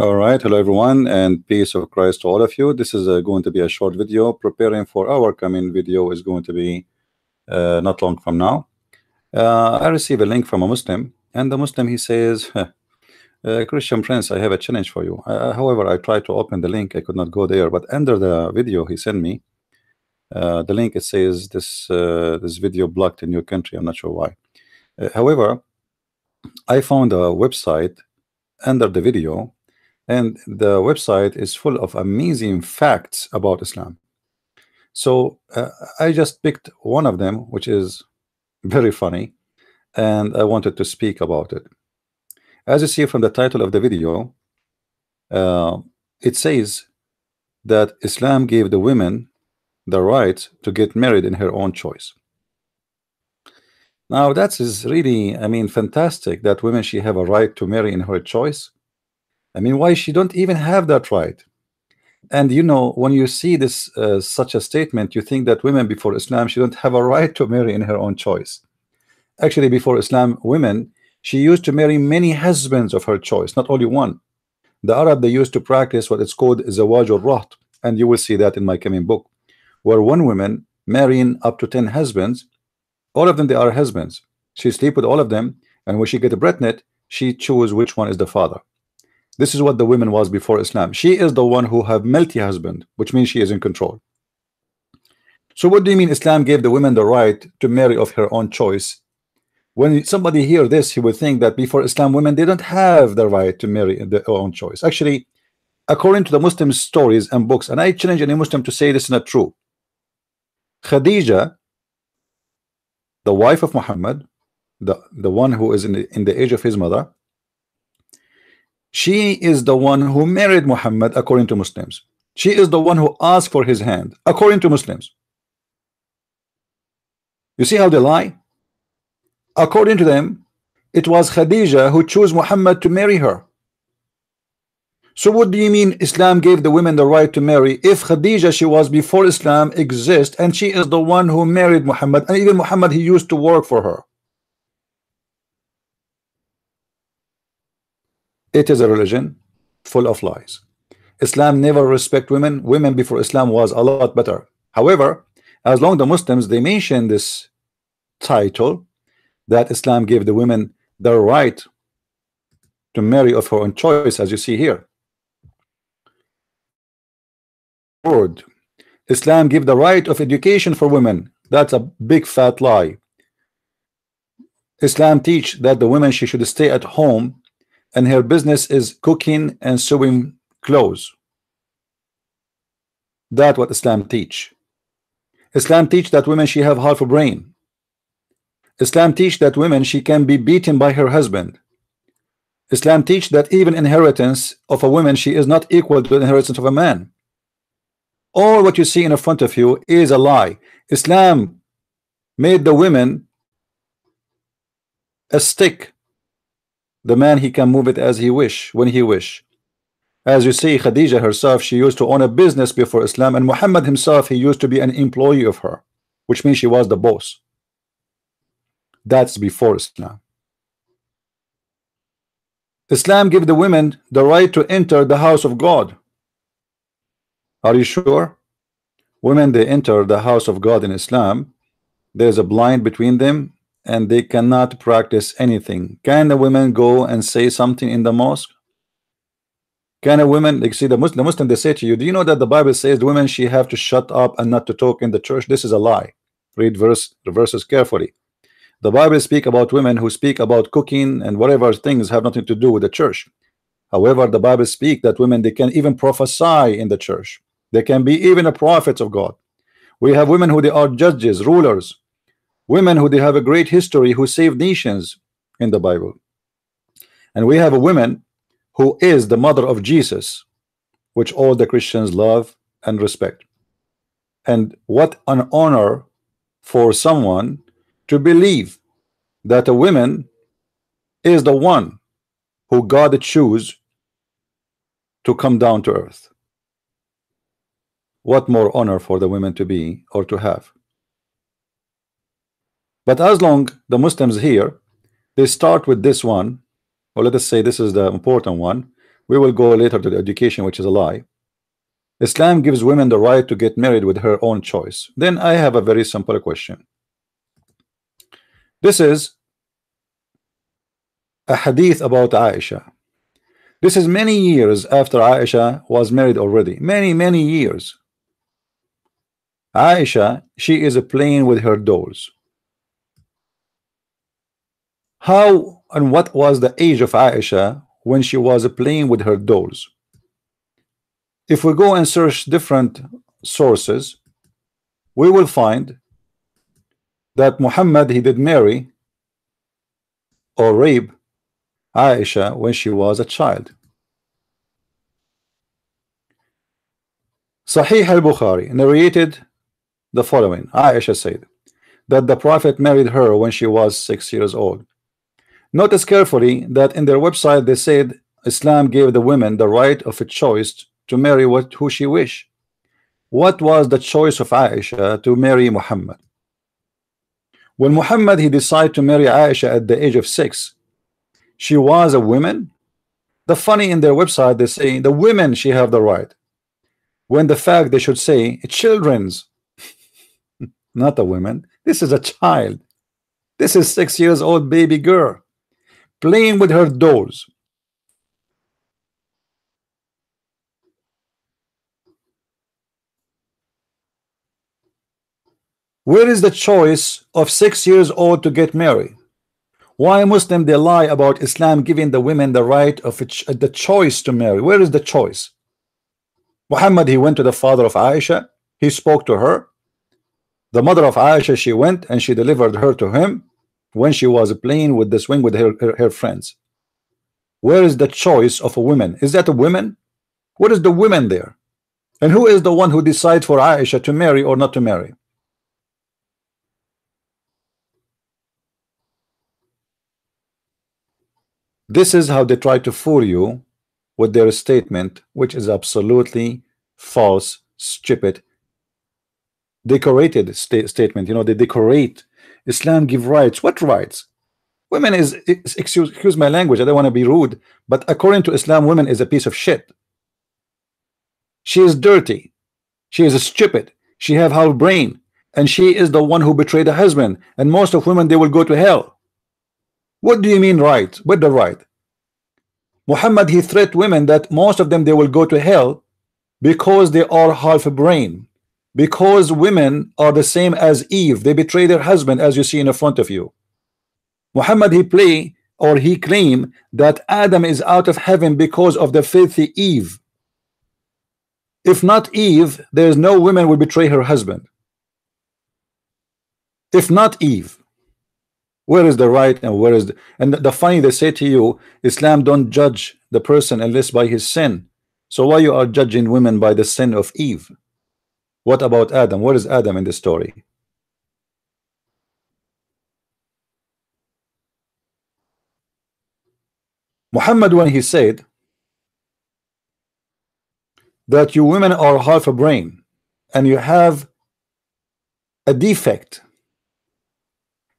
All right, hello everyone, and peace of Christ to all of you. This is uh, going to be a short video preparing for our coming video is going to be uh, not long from now. Uh, I received a link from a Muslim, and the Muslim he says, uh, Christian Prince, I have a challenge for you. Uh, however, I tried to open the link, I could not go there, but under the video he sent me, the link it says this this video blocked in your country. I'm not sure why. however, I found a website under the video and the website is full of amazing facts about Islam. So uh, I just picked one of them which is very funny and I wanted to speak about it. As you see from the title of the video uh, it says that Islam gave the women the right to get married in her own choice. Now that is really I mean fantastic that women she have a right to marry in her choice I mean, why she don't even have that right? And you know, when you see this uh, such a statement, you think that women before Islam she don't have a right to marry in her own choice. Actually, before Islam, women she used to marry many husbands of her choice, not only one. The Arab they used to practice what it's called zawaj al-raht, and you will see that in my coming book, where one woman marrying up to ten husbands, all of them they are husbands. She sleep with all of them, and when she get a pregnant, she choose which one is the father. This is what the women was before Islam. She is the one who have multi-husband, which means she is in control. So what do you mean Islam gave the women the right to marry of her own choice? When somebody hear this, he would think that before Islam, women didn't have the right to marry their own choice. Actually, according to the Muslim stories and books, and I challenge any Muslim to say this is not true. Khadija, the wife of Muhammad, the, the one who is in the, in the age of his mother, she is the one who married Muhammad according to Muslims. She is the one who asked for his hand according to Muslims. You see how they lie? According to them, it was Khadija who chose Muhammad to marry her. So what do you mean Islam gave the women the right to marry if Khadija she was before Islam exists and she is the one who married Muhammad and even Muhammad he used to work for her It is a religion full of lies. Islam never respect women. Women before Islam was a lot better. However, as long the Muslims they mention this title that Islam gave the women the right to marry of her own choice, as you see here. Word. Islam give the right of education for women. That's a big fat lie. Islam teach that the women she should stay at home and her business is cooking and sewing clothes. That what Islam teach. Islam teach that women she have half a brain. Islam teach that women she can be beaten by her husband. Islam teach that even inheritance of a woman she is not equal to the inheritance of a man. All what you see in front of you is a lie. Islam made the women a stick the man he can move it as he wish when he wish. As you see Khadija herself she used to own a business before Islam and Muhammad himself he used to be an employee of her which means she was the boss. That's before Islam. Islam give the women the right to enter the house of God. Are you sure? Women they enter the house of God in Islam. There's a blind between them and they cannot practice anything. Can the women go and say something in the mosque? Can a woman like see the Muslim, the Muslim they say to you, do you know that the Bible says the women she have to shut up and not to talk in the church? This is a lie. Read verse the verses carefully. The Bible speak about women who speak about cooking and whatever things have nothing to do with the church. However, the Bible speak that women they can even prophesy in the church. They can be even a prophets of God. We have women who they are judges, rulers, women who they have a great history who saved nations in the Bible. And we have a woman who is the mother of Jesus which all the Christians love and respect. And what an honor for someone to believe that a woman is the one who God choose to come down to earth. What more honor for the women to be or to have but as long the Muslims here they start with this one or let us say this is the important one we will go later to the education which is a lie. Islam gives women the right to get married with her own choice. Then I have a very simple question. This is a hadith about Aisha. This is many years after Aisha was married already. Many many years. Aisha she is playing with her dolls how and what was the age of Aisha when she was playing with her dolls? If we go and search different sources we will find that Muhammad he did marry or rape Aisha when she was a child. Sahih al-Bukhari narrated the following. Aisha said that the Prophet married her when she was six years old Notice carefully that in their website they said Islam gave the women the right of a choice to marry what who she wish. What was the choice of Aisha to marry Muhammad? When Muhammad he decided to marry Aisha at the age of six, she was a woman. The funny in their website they say the women she have the right. When the fact they should say children's, not a woman. This is a child. This is six years old baby girl playing with her dolls. Where is the choice of six years old to get married? Why Muslim they lie about Islam giving the women the right of uh, the choice to marry? Where is the choice? Muhammad he went to the father of Aisha. He spoke to her. The mother of Aisha she went and she delivered her to him when she was playing with the swing with her, her, her friends. Where is the choice of a woman? Is that a woman? What is the women there? And who is the one who decides for Aisha to marry or not to marry? This is how they try to fool you with their statement, which is absolutely false, stupid, decorated sta statement. You know, they decorate Islam give rights. What rights? Women is, excuse, excuse my language, I don't want to be rude, but according to Islam, women is a piece of shit. She is dirty. She is a stupid. She have half brain. And she is the one who betrayed the husband. And most of women, they will go to hell. What do you mean right? What the right? Muhammad, he threat women that most of them, they will go to hell because they are half a brain because women are the same as Eve. They betray their husband as you see in the front of you. Muhammad he play or he claim that Adam is out of heaven because of the filthy Eve. If not Eve there is no woman will betray her husband. If not Eve where is the right and where is the and the funny they say to you Islam don't judge the person unless by his sin. So why you are judging women by the sin of Eve what about Adam? Where is Adam in the story? Muhammad when he said that you women are half a brain and you have a defect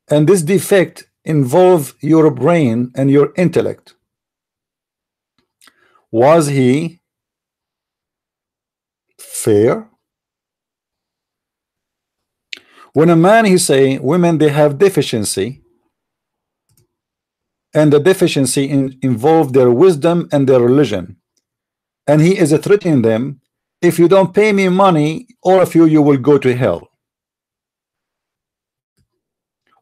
and this defect involve your brain and your intellect was he fair when a man he's saying women they have deficiency and the deficiency in, involve their wisdom and their religion and he is threatening them if you don't pay me money all of you you will go to hell.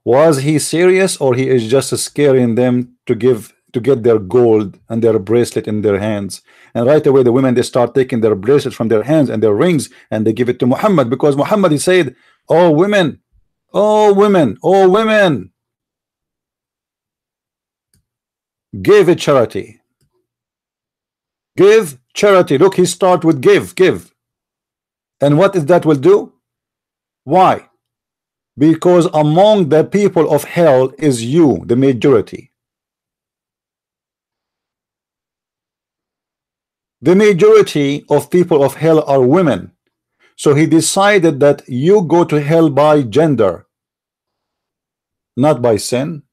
Was he serious or he is just scaring them to give to get their gold and their bracelet in their hands? And right away the women they start taking their bracelet from their hands and their rings and they give it to Muhammad because Muhammad he said oh women. Oh women. Oh women. Give a charity. Give charity. Look he start with give give. And what is that will do? Why? Because among the people of hell is you the majority. The majority of people of hell are women so he decided that you go to hell by gender, not by sin.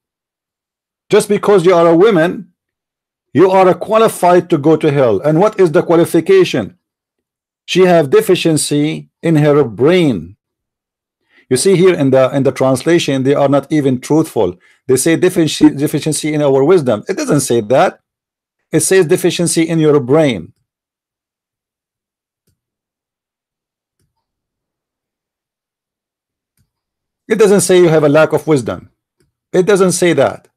Just because you are a woman, you are qualified to go to hell. And what is the qualification? She have deficiency in her brain. You see here in the in the translation they are not even truthful. They say deficiency deficiency in our wisdom. It doesn't say that. It says deficiency in your brain it doesn't say you have a lack of wisdom. It doesn't say that.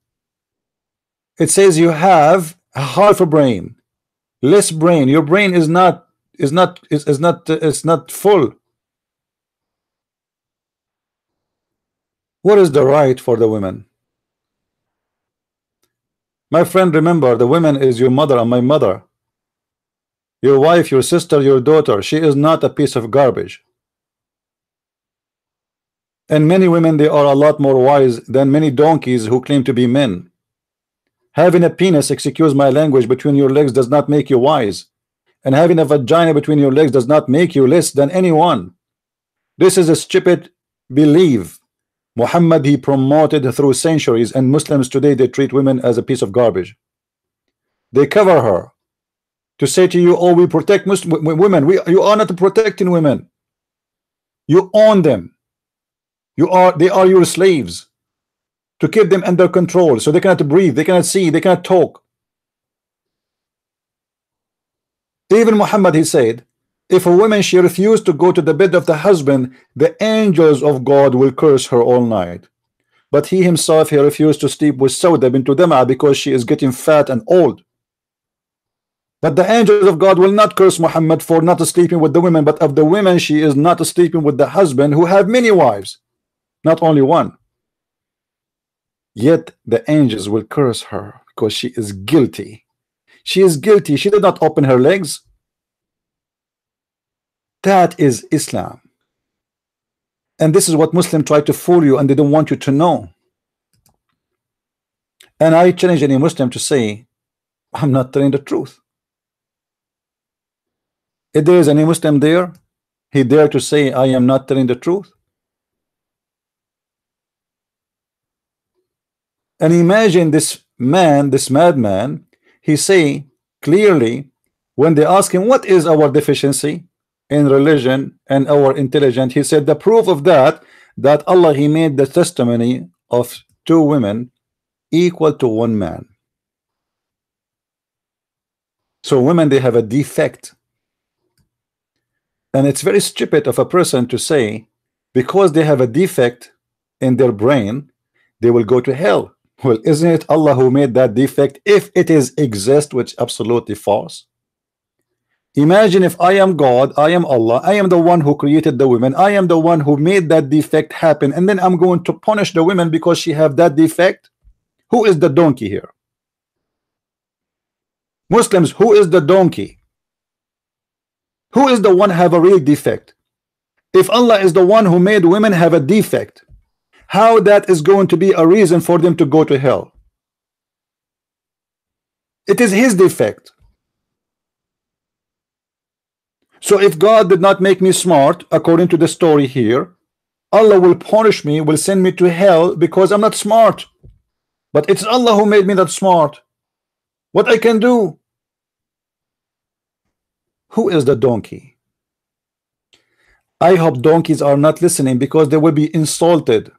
It says you have half a brain less brain. Your brain is not is not is, is not is not full. What is the right for the women? My friend remember the woman is your mother and my mother. Your wife your sister your daughter. She is not a piece of garbage and many women they are a lot more wise than many donkeys who claim to be men. Having a penis excuse my language between your legs does not make you wise. And having a vagina between your legs does not make you less than anyone. This is a stupid belief. Muhammad he promoted through centuries and Muslims today they treat women as a piece of garbage. They cover her to say to you oh we protect Muslim women. We you are not protecting women. You own them you are they are your slaves to keep them under control. So they cannot breathe they cannot see they cannot talk. Even Muhammad he said if a woman she refused to go to the bed of the husband the angels of God will curse her all night. But he himself he refused to sleep with Sauda bint Dama because she is getting fat and old. But the angels of God will not curse Muhammad for not sleeping with the women but of the women she is not sleeping with the husband who have many wives not only one yet the angels will curse her because she is guilty she is guilty she did not open her legs that is Islam. And this is what Muslims try to fool you and they don't want you to know. And I challenge any Muslim to say, I'm not telling the truth. If there is any Muslim there, he dare to say, I am not telling the truth. And imagine this man, this madman, he say clearly when they ask him, what is our deficiency? in religion and our intelligence? He said the proof of that that Allah he made the testimony of two women equal to one man. So women they have a defect. And it's very stupid of a person to say because they have a defect in their brain they will go to hell well isn't it Allah who made that defect if it is exist which absolutely false Imagine if I am God, I am Allah, I am the one who created the women, I am the one who made that defect happen, and then I'm going to punish the women because she have that defect. Who is the donkey here? Muslims, who is the donkey? Who is the one have a real defect? If Allah is the one who made women have a defect, how that is going to be a reason for them to go to hell? It is his defect. So if God did not make me smart, according to the story here, Allah will punish me, will send me to hell because I'm not smart. But it's Allah who made me that smart. What I can do? Who is the donkey? I hope donkeys are not listening because they will be insulted.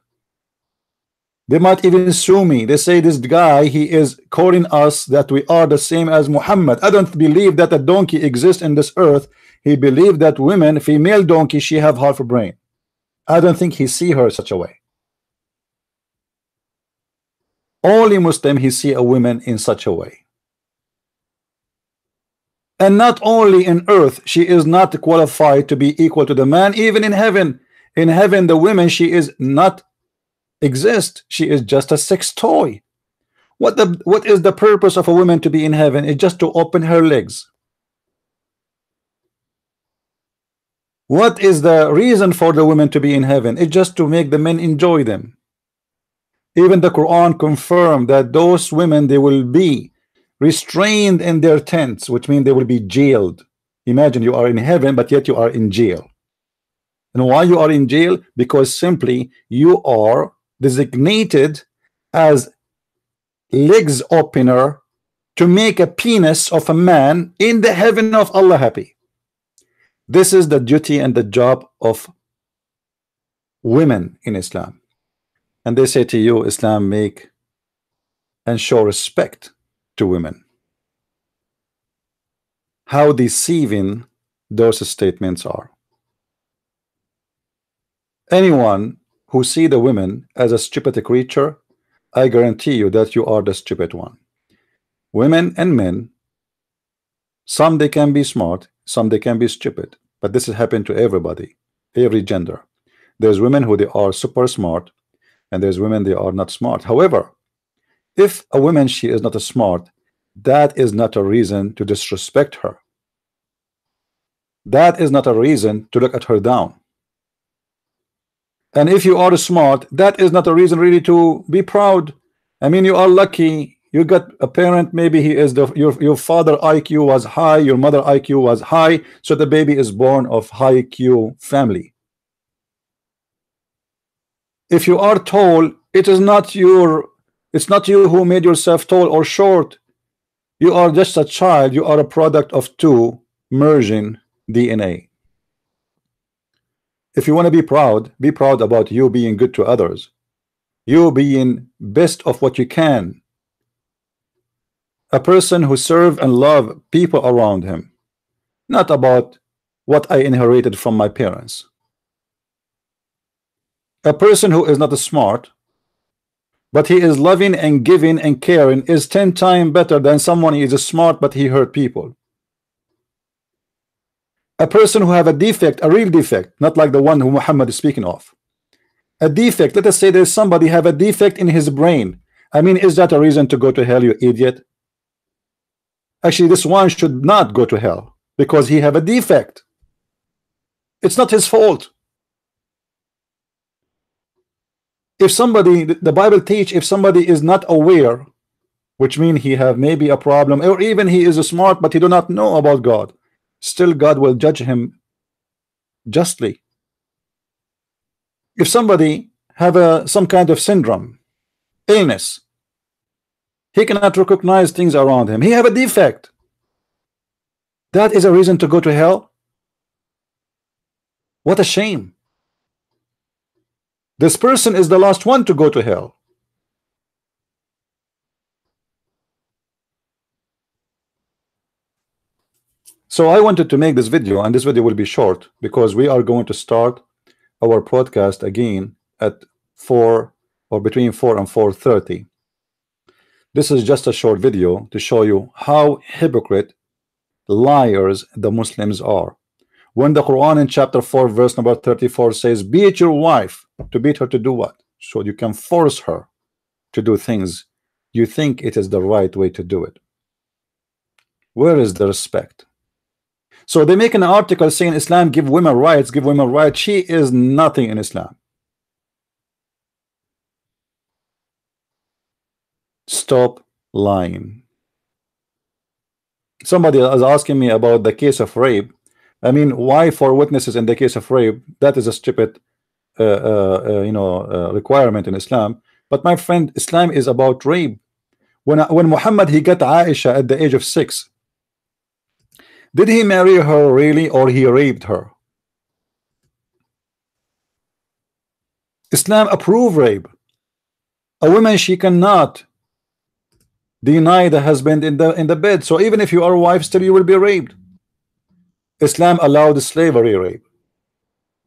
They might even sue me. They say this guy, he is calling us that we are the same as Muhammad. I don't believe that a donkey exists in this earth he believed that women, female donkey, she have half a brain. I don't think he see her such a way. Only Muslim he see a woman in such a way. And not only in earth, she is not qualified to be equal to the man, even in heaven. In heaven, the women, she is not exist. She is just a sex toy. What the what is the purpose of a woman to be in heaven? It's just to open her legs. What is the reason for the women to be in heaven? It's just to make the men enjoy them. Even the Quran confirmed that those women they will be restrained in their tents, which means they will be jailed. Imagine you are in heaven, but yet you are in jail. And why you are in jail? Because simply you are designated as legs opener to make a penis of a man in the heaven of Allah happy. This is the duty and the job of women in Islam. And they say to you, Islam make and show respect to women. How deceiving those statements are. Anyone who see the women as a stupid creature, I guarantee you that you are the stupid one. Women and men, some they can be smart, some they can be stupid, but this has happened to everybody, every gender. There's women who they are super smart, and there's women they are not smart. However, if a woman she is not a smart, that is not a reason to disrespect her. That is not a reason to look at her down. And if you are smart, that is not a reason really to be proud. I mean, you are lucky. You got a parent, maybe he is the your, your father IQ was high, your mother IQ was high, so the baby is born of high IQ family. If you are tall, it is not your it's not you who made yourself tall or short. You are just a child. You are a product of two merging DNA. If you want to be proud, be proud about you being good to others. You being best of what you can. A person who serve and love people around him. Not about what I inherited from my parents. A person who is not smart, but he is loving and giving and caring is 10 times better than someone who is smart but he hurt people a person who have a defect a real defect not like the one who Muhammad is speaking of. A defect let us say there's somebody have a defect in his brain. I mean is that a reason to go to hell you idiot? Actually this one should not go to hell because he have a defect. It's not his fault. If somebody the Bible teach if somebody is not aware which mean he have maybe a problem or even he is smart but he do not know about God still God will judge him justly. If somebody have a some kind of syndrome illness he cannot recognize things around him. He have a defect. That is a reason to go to hell? What a shame. This person is the last one to go to hell. So I wanted to make this video and this video will be short because we are going to start our podcast again at 4 or between 4 and 4.30. This is just a short video to show you how hypocrite liars the Muslims are. When the Quran in chapter 4 verse number 34 says beat your wife to beat her to do what? So you can force her to do things. You think it is the right way to do it. Where is the respect so they make an article saying Islam give women rights give women rights she is nothing in Islam stop lying somebody is asking me about the case of rape I mean, why for witnesses in the case of rape? That is a stupid, uh, uh, uh, you know, uh, requirement in Islam. But my friend, Islam is about rape. When when Muhammad he got Aisha at the age of six, did he marry her really, or he raped her? Islam approve rape. A woman she cannot deny the husband in the in the bed. So even if you are a wife, still you will be raped. Islam allowed slavery rape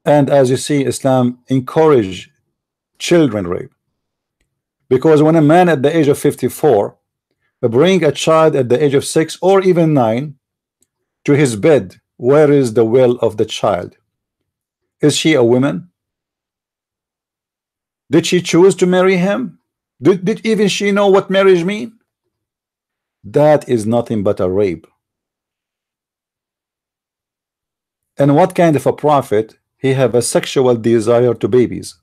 and as you see Islam encourage children rape because when a man at the age of 54 bring a child at the age of 6 or even 9 to his bed where is the will of the child? Is she a woman? Did she choose to marry him? Did, did even she know what marriage mean? That is nothing but a rape. And what kind of a prophet he have a sexual desire to babies?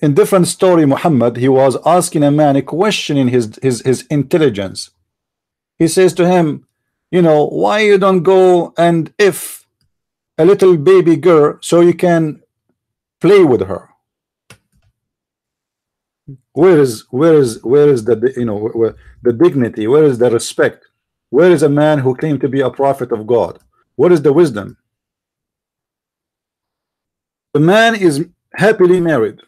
In different story, Muhammad, he was asking a man a question in his, his, his intelligence. He says to him, you know, why you don't go and if a little baby girl so you can play with her. Where is where is where is the you know where, the dignity? Where is the respect? Where is a man who claimed to be a prophet of God? What is the wisdom? The man is happily married,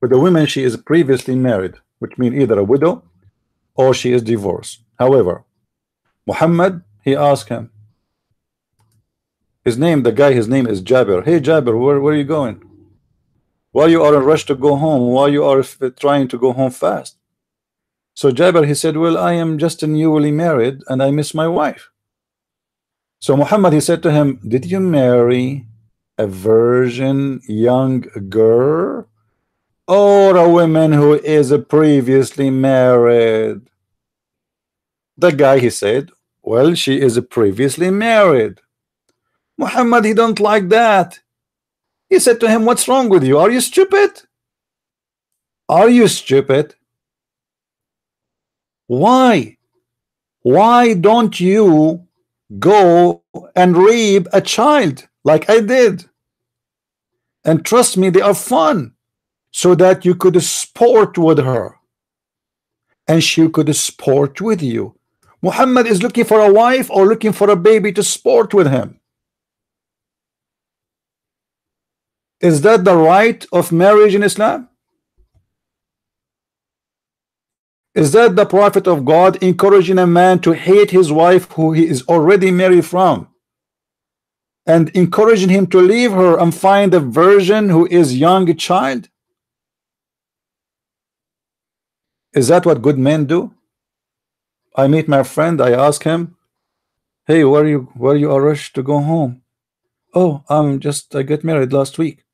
but the woman she is previously married, which means either a widow or she is divorced. However, Muhammad he asked him. His name, the guy, his name is Jabir. Hey Jabir, where, where are you going? Why you are in rush to go home? Why you are trying to go home fast? So Jabir he said, Well, I am just newly married and I miss my wife. So Muhammad he said to him, Did you marry a virgin young girl or a woman who is previously married? The guy he said, Well, she is previously married. Muhammad he don't like that. He said to him, What's wrong with you? Are you stupid? Are you stupid? Why? Why don't you go and rape a child like I did? And trust me, they are fun so that you could sport with her and she could sport with you. Muhammad is looking for a wife or looking for a baby to sport with him. Is that the right of marriage in Islam? Is that the prophet of God encouraging a man to hate his wife who he is already married from and encouraging him to leave her and find a virgin who is young child? Is that what good men do? I meet my friend, I ask him, hey, where you where you are rushed to go home? Oh, I'm just I get married last week.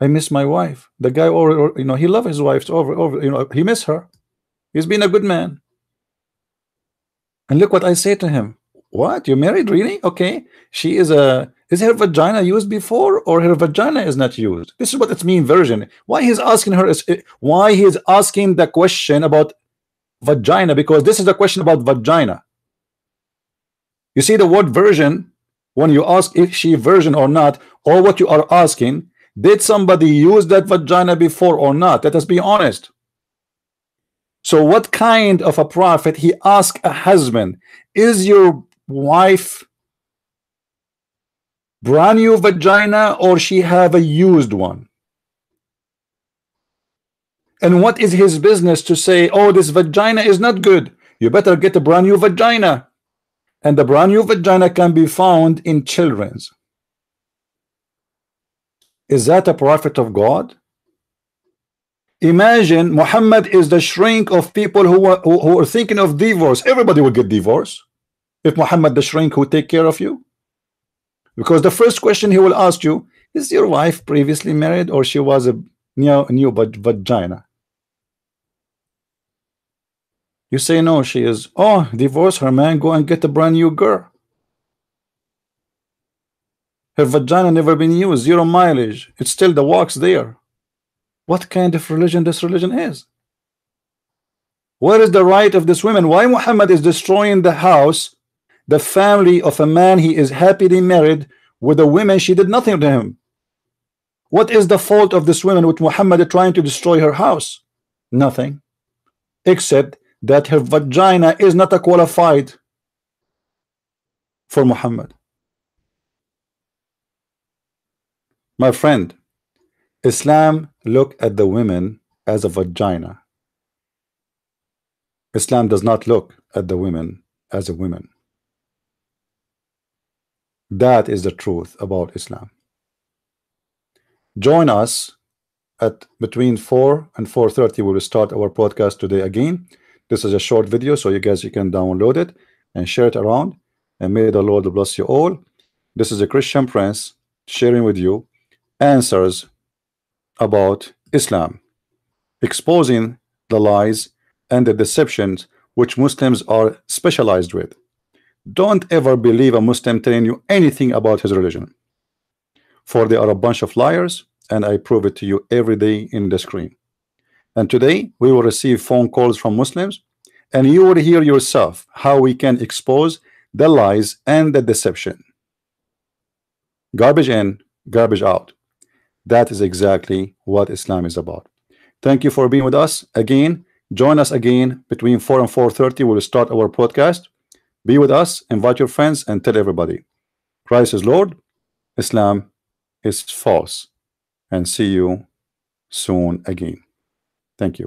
I miss my wife. The guy, or, you know, he loved his wife. Over, over, you know, he miss her. He's been a good man. And look what I say to him. What? You're married, really? Okay. She is a. Is her vagina used before, or her vagina is not used? This is what it's mean version. Why he's asking her is eh, why he's asking the question about vagina because this is a question about vagina. You see the word version when you ask if she virgin or not, or what you are asking did somebody use that vagina before or not? Let us be honest. So what kind of a prophet he asked a husband, is your wife brand new vagina or she have a used one? And what is his business to say, oh, this vagina is not good. You better get a brand new vagina. And the brand new vagina can be found in children's. Is that a prophet of God? Imagine Muhammad is the shrink of people who are, who, are thinking of divorce. Everybody will get divorced if Muhammad the shrink who take care of you. Because the first question he will ask you is your wife previously married or she was a new, new vagina? You say no, she is. Oh, divorce her man, go and get a brand new girl. Her vagina never been used, zero mileage. It's still the walks there. What kind of religion this religion is? Where is the right of this woman? Why Muhammad is destroying the house, the family of a man he is happily married with a woman she did nothing to him? What is the fault of this woman with Muhammad trying to destroy her house? Nothing. Except that her vagina is not a qualified for Muhammad. My friend, Islam look at the women as a vagina. Islam does not look at the women as a woman. That is the truth about Islam. Join us at between 4 and 4.30 we will start our podcast today again. This is a short video so you guys you can download it and share it around and may the Lord bless you all. This is a Christian Prince sharing with you answers about Islam, exposing the lies and the deceptions which Muslims are specialized with. Don't ever believe a Muslim telling you anything about his religion, for they are a bunch of liars, and I prove it to you every day in the screen. And today we will receive phone calls from Muslims, and you will hear yourself how we can expose the lies and the deception. Garbage in, garbage out. That is exactly what Islam is about. Thank you for being with us again. Join us again between 4 and 4:30. We'll start our podcast. Be with us, invite your friends, and tell everybody. Christ is Lord, Islam is false. And see you soon again. Thank you.